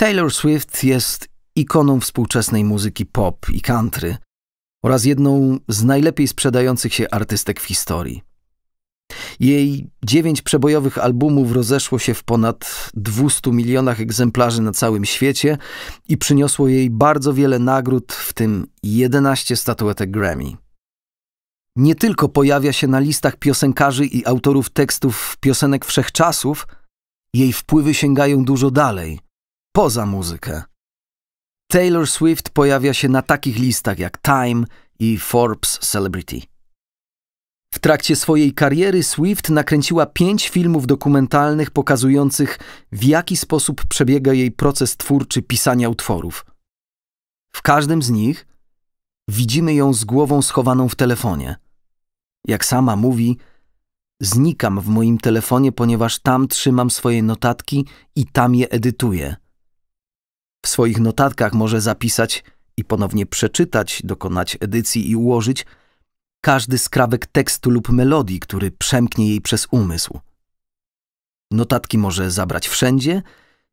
Taylor Swift jest ikoną współczesnej muzyki pop i country oraz jedną z najlepiej sprzedających się artystek w historii. Jej dziewięć przebojowych albumów rozeszło się w ponad 200 milionach egzemplarzy na całym świecie i przyniosło jej bardzo wiele nagród, w tym 11 statuetek Grammy. Nie tylko pojawia się na listach piosenkarzy i autorów tekstów piosenek wszechczasów, jej wpływy sięgają dużo dalej, poza muzykę. Taylor Swift pojawia się na takich listach jak Time i Forbes Celebrity. W trakcie swojej kariery Swift nakręciła pięć filmów dokumentalnych pokazujących, w jaki sposób przebiega jej proces twórczy pisania utworów. W każdym z nich widzimy ją z głową schowaną w telefonie. Jak sama mówi, znikam w moim telefonie, ponieważ tam trzymam swoje notatki i tam je edytuję. W swoich notatkach może zapisać i ponownie przeczytać, dokonać edycji i ułożyć – każdy skrawek tekstu lub melodii, który przemknie jej przez umysł. Notatki może zabrać wszędzie,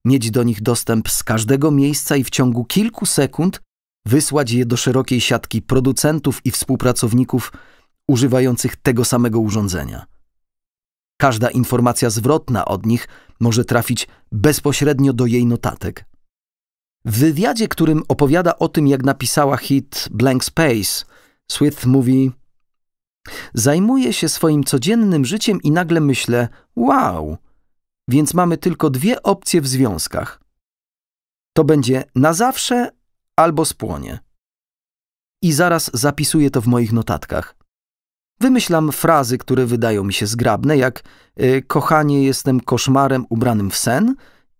mieć do nich dostęp z każdego miejsca i w ciągu kilku sekund wysłać je do szerokiej siatki producentów i współpracowników używających tego samego urządzenia. Każda informacja zwrotna od nich może trafić bezpośrednio do jej notatek. W wywiadzie, którym opowiada o tym, jak napisała hit Blank Space, Swift mówi: Zajmuję się swoim codziennym życiem i nagle myślę: wow, więc mamy tylko dwie opcje w związkach. To będzie na zawsze albo spłonie. I zaraz zapisuję to w moich notatkach. Wymyślam frazy, które wydają mi się zgrabne, jak y, kochanie jestem koszmarem ubranym w sen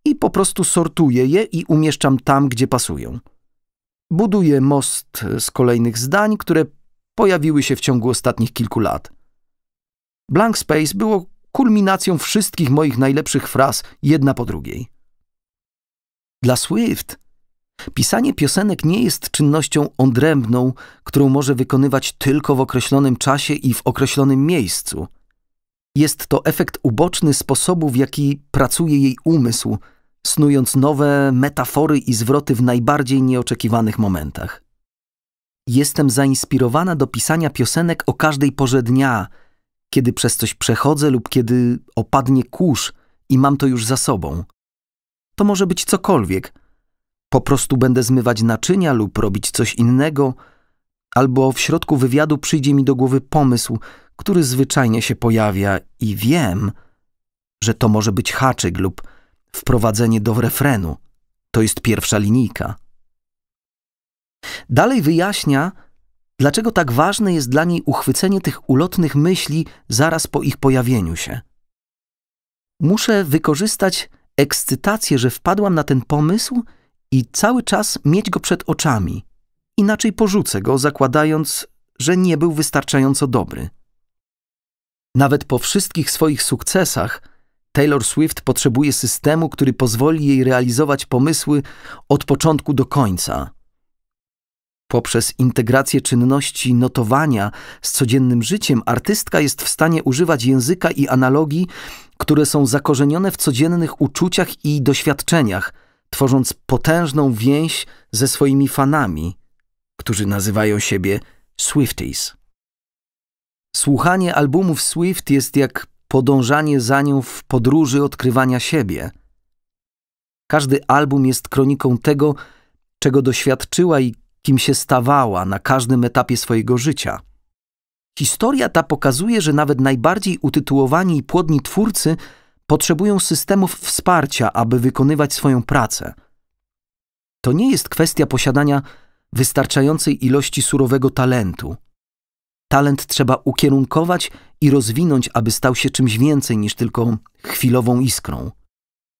i po prostu sortuję je i umieszczam tam, gdzie pasują. Buduję most z kolejnych zdań, które pojawiły się w ciągu ostatnich kilku lat. Blank Space było kulminacją wszystkich moich najlepszych fraz, jedna po drugiej. Dla Swift pisanie piosenek nie jest czynnością odrębną, którą może wykonywać tylko w określonym czasie i w określonym miejscu. Jest to efekt uboczny sposobu, w jaki pracuje jej umysł, snując nowe metafory i zwroty w najbardziej nieoczekiwanych momentach. Jestem zainspirowana do pisania piosenek o każdej porze dnia, kiedy przez coś przechodzę lub kiedy opadnie kurz i mam to już za sobą. To może być cokolwiek. Po prostu będę zmywać naczynia lub robić coś innego, albo w środku wywiadu przyjdzie mi do głowy pomysł, który zwyczajnie się pojawia i wiem, że to może być haczyk lub wprowadzenie do refrenu. To jest pierwsza linijka. Dalej wyjaśnia, dlaczego tak ważne jest dla niej uchwycenie tych ulotnych myśli zaraz po ich pojawieniu się. Muszę wykorzystać ekscytację, że wpadłam na ten pomysł i cały czas mieć go przed oczami. Inaczej porzucę go, zakładając, że nie był wystarczająco dobry. Nawet po wszystkich swoich sukcesach, Taylor Swift potrzebuje systemu, który pozwoli jej realizować pomysły od początku do końca. Poprzez integrację czynności notowania z codziennym życiem, artystka jest w stanie używać języka i analogii, które są zakorzenione w codziennych uczuciach i doświadczeniach, tworząc potężną więź ze swoimi fanami, którzy nazywają siebie Swifties. Słuchanie albumów Swift jest jak podążanie za nią w podróży odkrywania siebie. Każdy album jest kroniką tego, czego doświadczyła i kim się stawała na każdym etapie swojego życia. Historia ta pokazuje, że nawet najbardziej utytułowani i płodni twórcy potrzebują systemów wsparcia, aby wykonywać swoją pracę. To nie jest kwestia posiadania wystarczającej ilości surowego talentu. Talent trzeba ukierunkować i rozwinąć, aby stał się czymś więcej niż tylko chwilową iskrą.